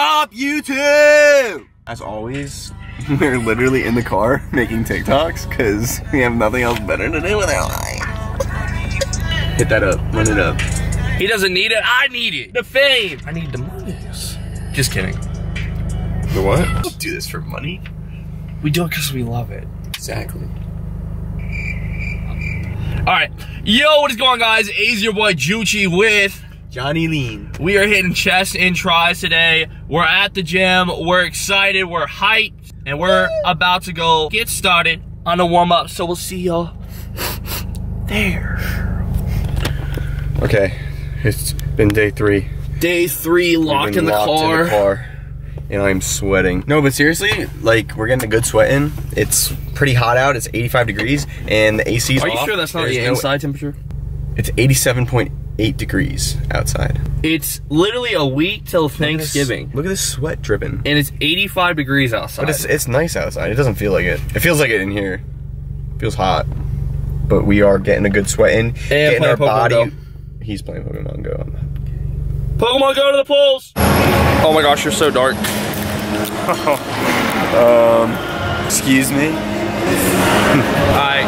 up, YouTube? As always, we're literally in the car making TikToks because we have nothing else better to do with our life. Hit that up, run it up. He doesn't need it. I need it. The fame. I need the money. Just kidding. The what? Don't do this for money. We do it because we love it. Exactly. All right. Yo, what is going on, guys? A's your boy Joochiee with Jonny Lean. We are hitting chest and tris today. We're at the gym. We're excited. We're hyped. And we're about to go get started on the warm up. So we'll see y'all there. Okay, it's been day three. Day three, locked, in the, locked car. in the car. And I'm sweating. No, but seriously, like we're getting a good sweat in. It's pretty hot out. It's 85 degrees, and the AC's Are you off. sure that's not There's the no- inside temperature? It's 87.8 degrees outside. It's literally a week till Thanksgiving. Look at this sweat dripping. And it's 85 degrees outside. But it's it's nice outside. It doesn't feel like it. It feels like it in here. It feels hot. But we are getting a good sweat in. getting our Pokemon body. Go. He's playing Pokemon Go. Pokemon go to the polls. Oh my gosh, you're so dark. um, Excuse me. Alright,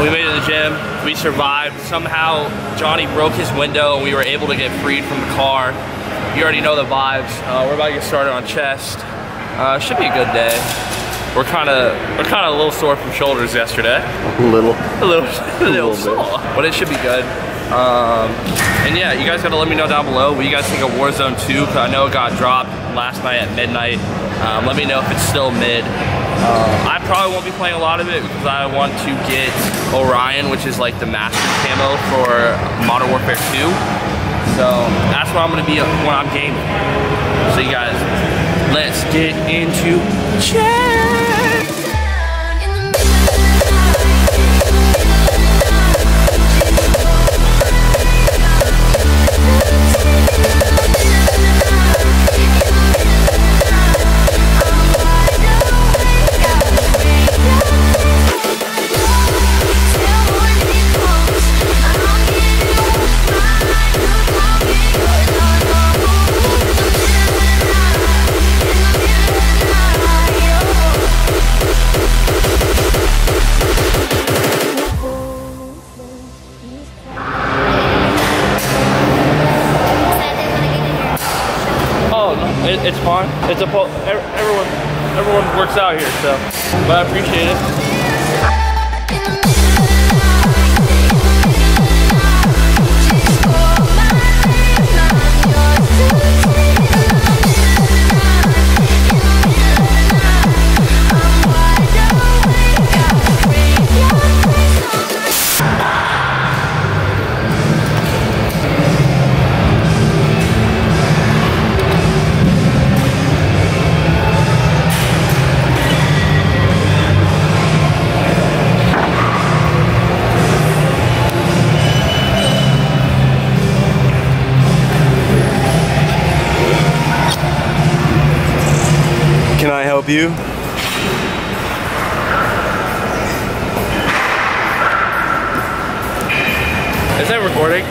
we made it to the gym. We survived. Somehow Jonny broke his window and we were able to get freed from the car. You already know the vibes. Uh, we're about to get started on chest. Uh, should be a good day. We're kind of we're kind of a little sore from shoulders yesterday. A Little. A little, a little, little bit. but it should be good. Um, and yeah, you guys gotta let me know down below what you guys think of Warzone 2, because I know it got dropped last night at midnight. Um, let me know if it's still mid. Uh, I probably won't be playing a lot of it because I want to get Orion, which is like the master camo for Modern Warfare 2. So that's what I'm gonna be when I'm gaming. So you guys, let's get into chat. It's fine. It's a everyone everyone works out here, so but I appreciate it. Can I help you? Is that recording?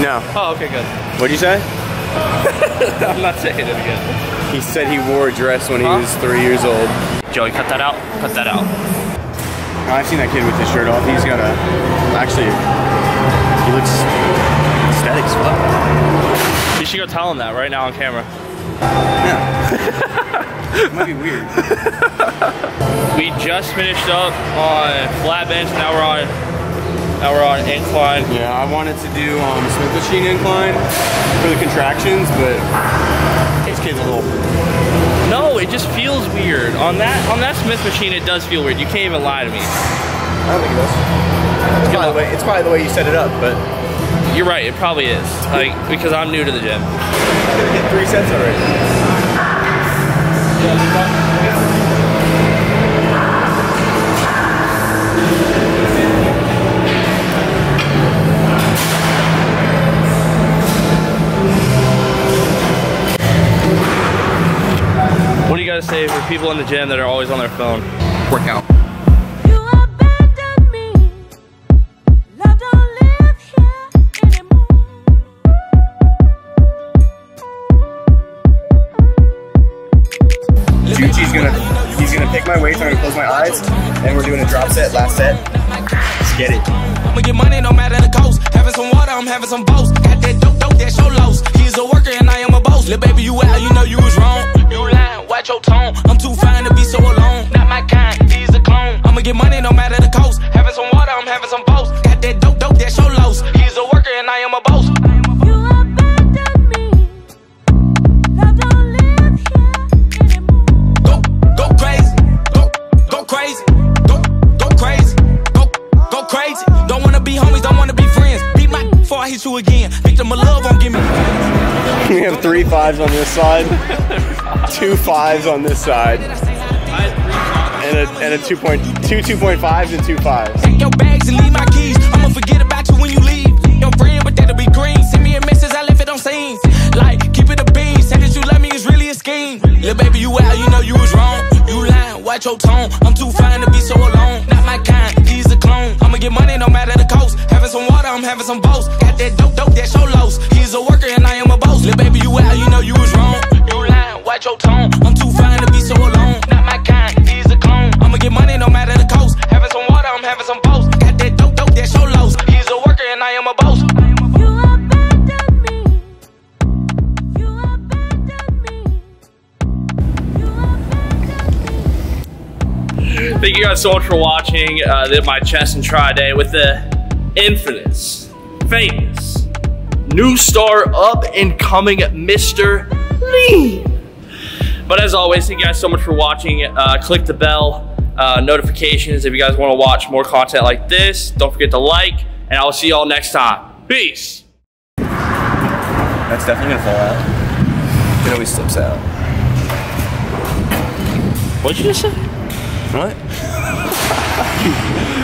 No. Oh, okay, good. What'd you say? I'm not saying it again. He said he wore a dress when he was three years old. Joey, cut that out. Cut that out. I've seen that kid with his shirt off. He's got a. Actually, he looks aesthetic as fuck. You should go tell him that right now on camera. It might be weird. We just finished up on flat bench. Now we're on. Now we're on incline. Yeah, I wanted to do um, Smith machine incline for the contractions, but this kid's a little. No, it just feels weird. On that on that Smith machine, it does feel weird. You can't even lie to me. I don't think it does. It's probably, the way, it's probably the way you set it up, but You're right. It probably is. Like because I'm new to the gym. I'm gonna get three sets already. What do you guys say for people in the gym that are always on their phone? Workout. My weights, I'm gonna close my eyes, and we're doing a drop set, last set. Let's get it. I'ma get money no matter the cost. Having some water, I'm having some boast. Got that dope, dope, that show lows. He's a worker and I am a boss. Baby, you out, you know you was wrong. You lying, watch your tone. I'm too fine to be so alone. Not my kind, he's a clone. I'ma get money no I hit you again. Victim of love won't give me. We have three fives on this side, two fives on this side, and a, and a two point two two point fives and two fives. Pack your bags and leave my keys. I'ma forget about you when you leave. Your friend, but that'll be green. Send me a message, I left it on scene. Like, keep it a bean. Say that you love me is really a scheme. Little baby, you out, you know you was wrong. You lying, watch your tone. I'm too fine to be so alone. Not my kind, he's a clone. I'ma get money no matter the cost. Having some water, I'm having some. Got that dope, dope, that show lows. He's a worker and I am a boss. Little baby, you out, you know you was wrong. You lying, watch your tone. I'm too fine to be so alone. Not my kind, he's a clone. I'ma get money no matter the cost. Having some water, I'm having some boast. Got that dope, dope, that show lows. He's a worker and I am a boss. You abandoned me. You abandoned me. You abandoned me. Thank you guys so much for watching uh, my chest and try day with the infamous, famous, new star up and coming Mr. Lee. But as always, thank you guys so much for watching. Uh, click the bell uh, notifications if you guys want to watch more content like this. Don't forget to like, and I will see y'all next time. Peace. That's definitely gonna fall out. It always slips out. What'd you just say? What?